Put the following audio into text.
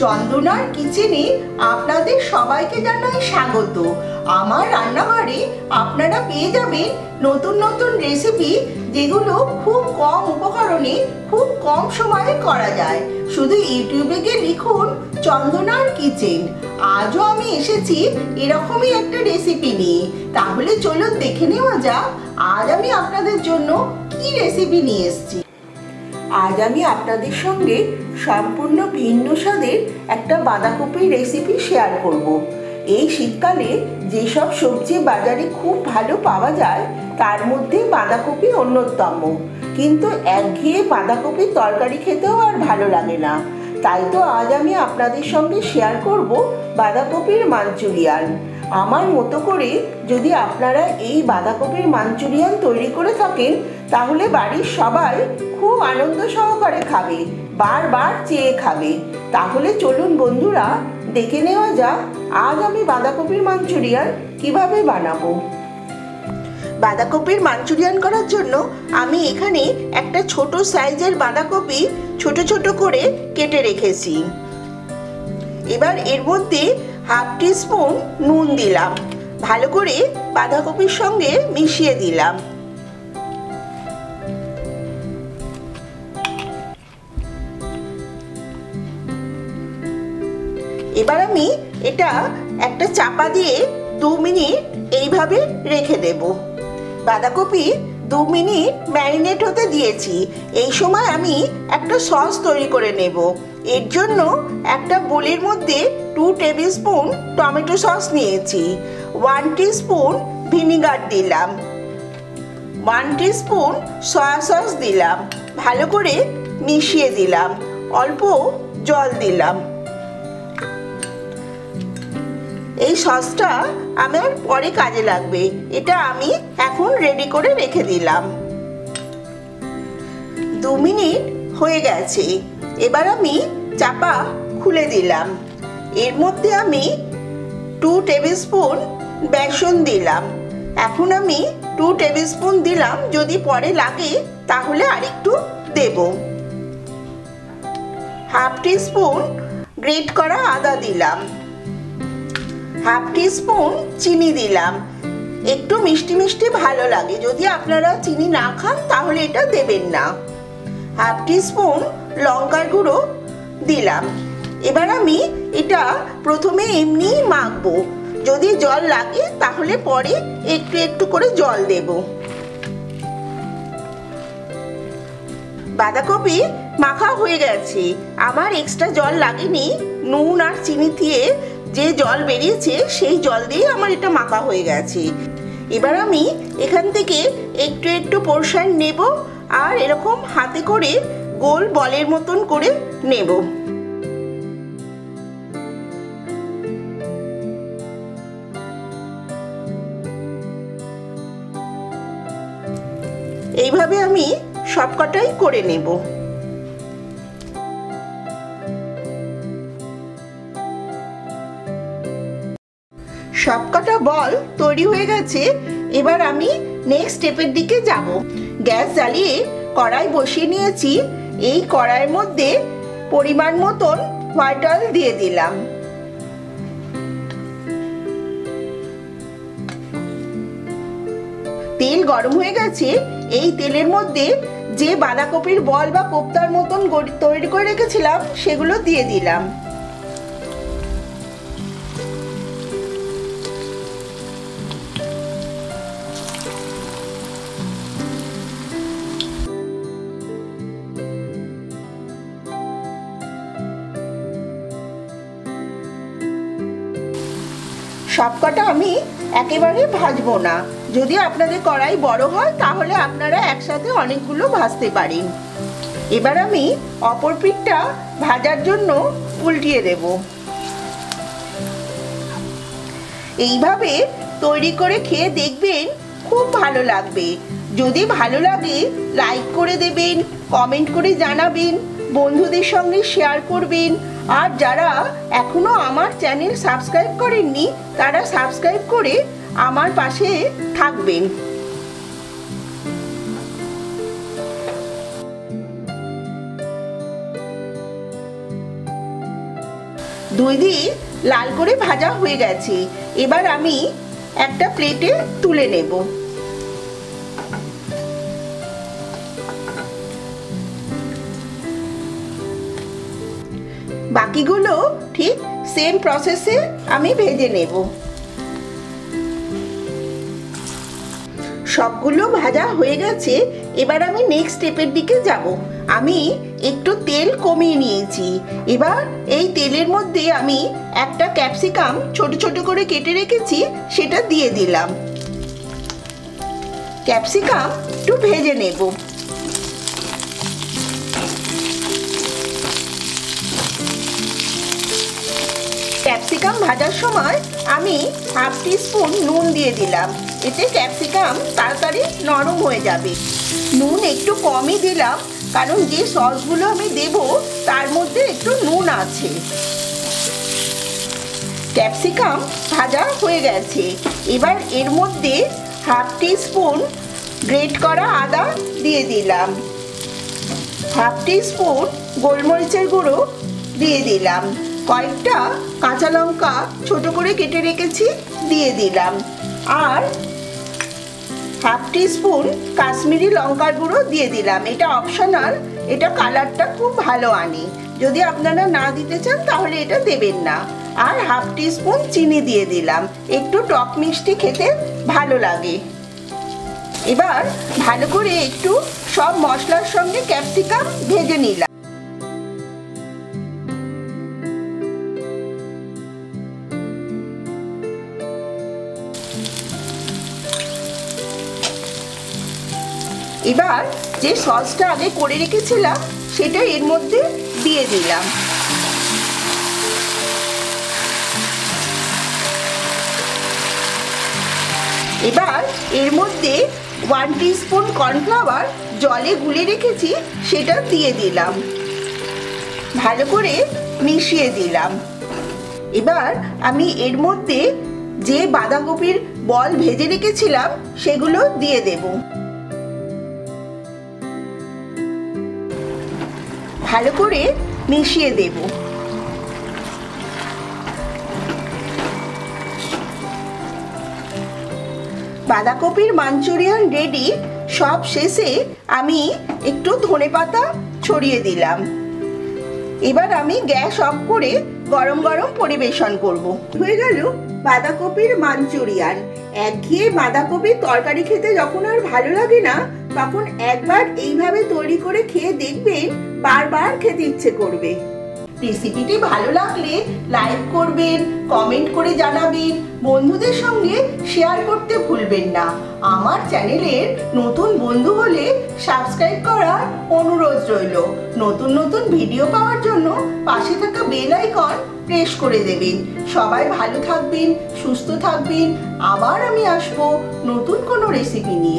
চন্দনার কিচেনে আপনাদের সবাইকে জানাই স্বাগত। আমার রান্নাঘরে আপনারা পেয়ে যাবেন নতুন নতুন রেসিপি যেগুলো খুব কম উপকরণে, খুব কম সময়ে করা যায়। শুধু ইউটিউবে গিয়ে লিখুন চন্দনার কিচেন। আজও আমি এসেছি এরকমই একটা রেসিপি নিয়ে। তাহলে চলুন দেখে নেওয়া যাক আজ আমি আপনাদের জন্য কি রেসিপি নিয়ে এসেছি। আজ আমি আপনাদের সঙ্গে সম্পূর্ণ ভিন্ন স্বাদের একটা বাঁধাকপির রেসিপি শেয়ার করব। এই শীতকালে যেসব সবজি বাজারে খুব ভালো পাওয়া যায়, তার মধ্যে বাঁধাকপি অন্যতম। কিন্তু একঘেয়ে বাঁধাকপির তরকারি খেতেও আর ভালো লাগে না। তাই তো আজ আমি আপনাদের সঙ্গে শেয়ার করব বাঁধাকপির মাঞ্চুরিয়ান। আমার মতো করে যদি আপনারা এই বাঁধাকপির মাঞ্চুরিয়ান তৈরি করে থাকেন, তাহলে বাড়ির সবাই খুব আনন্দ সহকারে খাবে। বারবার চেয়ে খাবে। তাহলে চলুন বন্ধুরা, দেখে নেওয়া যাক, আজ আমি বাঁধাকপির মাঞ্চুরিয়ান কীভাবে বানাবো। বাঁধাকপির মাঞ্চুরিয়ান করার জন্য আমি এখানে একটা ছোট সাইজের বাঁধাকপি ছোট ছোট করে কেটে রেখেছি। এবার এর মধ্যে হাফ স্পুন নুন দিলাম। ভালো করে বাঁধাকপির সঙ্গে মিশিয়ে দিলাম। এবার আমি এটা একটা চাপা দিয়ে দু মিনিট এইভাবে রেখে দেব। বাঁধাকপি দু মিনিট ম্যারিনেট হতে দিয়েছি। এই সময় আমি একটা সস তৈরি করে নেব। এর জন্য একটা বোলের মধ্যে two table spoon tomato sauce নিয়েছি। ওয়ান স্পুন ভিনিগার দিলাম। ওয়ান স্পুন সয়া সস দিলাম। ভালো করে মিশিয়ে দিলাম। অল্প জল দিলাম। এই সসটা আমার পরে কাজে লাগবে। এটা আমি এখন রেডি করে রেখে দিলাম। দু মিনিট হয়ে গেছে। এবার আমি চাপা খুলে দিলাম। এর মধ্যে আমি টু টেবিল স্পুন বেসন দিলাম। এখন আমি টু টেবিল স্পুন দিলাম। যদি পরে লাগে, তাহলে আরেকটু দেব। হাফ টি স্পুন গ্রেট করা আদা দিলাম। হাফ স্পুন চিনি দিলাম। একটু মিষ্টি মিষ্টি ভালো লাগে। যদি আপনারা চিনি না খান, তাহলে এটা দেবেন না। হাফ স্পুন লঙ্কার গুঁড়ো দিলাম। এবার আমি এটা প্রথমে এমনি মাখবো। যদি জল লাগে, তাহলে পরে একটু একটু করে জল দেব। বাঁধাকপি মাখা হয়ে গেছে। আমার এক্সট্রা জল লাগেনি। নুন আর চিনি দিয়ে যে জল বেরিয়েছে, সেই জল দিয়ে আমার এটা মাখা হয়ে গেছে। এবার আমি এখান থেকে একটু একটু পোর্শন নেব আর এরকম হাতে করে গোল বলের মতন করে নেব। এইভাবে আমি সবকটাই করে নেব। সবকটা বল তৈরি হয়ে গেছে, এবার আমি নেক্সট স্টেপের দিকে যাব। গ্যাস জ্বালিয়ে কড়াই বসিয়ে নিয়েছি, এই কড়াইয়ের মধ্যে পরিমাণ মতন হোয়াইট অয়েল দিয়ে দিলাম। তেল গরম হয়ে গেছে, এই তেলের মধ্যে যে বাঁধাকপির বল বা কোপ্তার মতন তৈরি করে রেখেছিলাম, সেগুলো দিয়ে দিলাম। সবকটা আমি একেবারে ভাজবো না। যদি আপনাদের কড়াই বড় হয়, তাহলে আপনারা একসাথে অনেকগুলো ভাজতে পারেন। এবার আমি অপর পিঠটা ভাজার জন্য উল্টিয়ে দেব। এইভাবে তৈরি করে খেয়ে দেখবেন খুব ভালো লাগবে। যদি ভালো লাগে লাইক করে দেবেন কমেন্ট করে জানাবেন। বন্ধুদের সঙ্গে শেয়ার করবেন। আর যারা এখনও আমার চ্যানেল সাবস্ক্রাইব করেননি, তারা সাবস্ক্রাইব করে আমার পাশে থাকবেন। দুই দিক লাল করে ভাজা হয়ে গেছে। এবার আমি একটা প্লেটে তুলে নেব। বাকিগুলো ঠিক সেম প্রসেসে আমি ভেজে নেব। সবগুলো ভাজা হয়ে গেছে, এবার আমি নেক্সট স্টেপের দিকে যাব। আমি একটু তেল কমিয়ে নিয়েছি। এবার এই তেলের মধ্যে আমি একটা ক্যাপসিকাম ছোট ছোট করে কেটে রেখেছি, সেটা দিয়ে দিলাম। ক্যাপসিকাম একটু ভেজে নেব। ক্যাপসিকাম ভাজার সময় আমি হাফ স্পুন নুন দিয়ে দিলাম। এতে ক্যাপসিকাম তাড়াতাড়ি নরম হয়ে যাবে। নুন একটু কমই দিলাম, কারণ যে সসগুলো আমি দেব, তার মধ্যে একটু নুন আছে। ক্যাপসিকাম ভাজা হয়ে গেছে। এবার এর মধ্যে হাফ স্পুন গ্রেট করা আদা দিয়ে দিলাম। হাফ স্পুন গোলমরিচের গুঁড়ো দিয়ে দিলাম। কয়েকটা কাঁচা লঙ্কা ছোট করে কেটে রেখেছি, দিয়ে দিলাম। আর হাফ স্পুন কাশ্মীরি লঙ্কার গুঁড়ো দিয়ে দিলাম। এটা অপশনাল, এটা কালারটা খুব ভালো আনে। যদি আপনারা না দিতে চান, তাহলে এটা দেবেন না। আর হাফ স্পুন চিনি দিয়ে দিলাম। একটু টক মিষ্টি খেতে ভালো লাগে। এবার ভালো করে একটু সব মশলার সঙ্গে ক্যাপসিকাম ভেজে নিলাম। এবার যে সসটা আগে করে রেখেছিলাম, সেটা এর মধ্যে দিয়ে দিলাম। এবার এর মধ্যে ওয়ান স্পুন কর্নফ্লাওয়ার জলে গুলে রেখেছি, সেটা দিয়ে দিলাম। ভালো করে মিশিয়ে দিলাম। এবার আমি এর মধ্যে যে বাঁধাকপির বল ভেজে রেখেছিলাম, সেগুলো দিয়ে দেবো। ভালো করে মিশিয়ে দেব। বাঁধাকপির মাঞ্চুরিয়ান রেডি, সব শেষে আমি একটু ধনে পাতা ছড়িয়ে দিলাম। এবার আমি গ্যাস অফ করে গরম গরম পরিবেশন করব। হয়ে গেল বাঁধাকপির মাঞ্চুরিয়ান। একঘেয়ে বাঁধাকপির তরকারি খেতে যখন আর ভালো লাগে না তখন একবার এইভাবে তৈরি করে খেয়ে দেখবেন বারবার খেতে ইচ্ছে করবে। রেসিপিটি ভালো লাগলে লাইক করবেন, কমেন্ট করে জানাবেন, বন্ধুদের সঙ্গে শেয়ার করতে ভুলবেন না। আমার চ্যানেলের নতুন বন্ধু হলে সাবস্ক্রাইব করার অনুরোধ রইল। নতুন নতুন ভিডিও পাওয়ার জন্য পাশে থাকা বেল আইকন প্রেস করে দেবেন। সবাই ভালো থাকবেন, সুস্থ থাকবেন। আবার আমি আসব নতুন কোনো রেসিপি নিয়ে।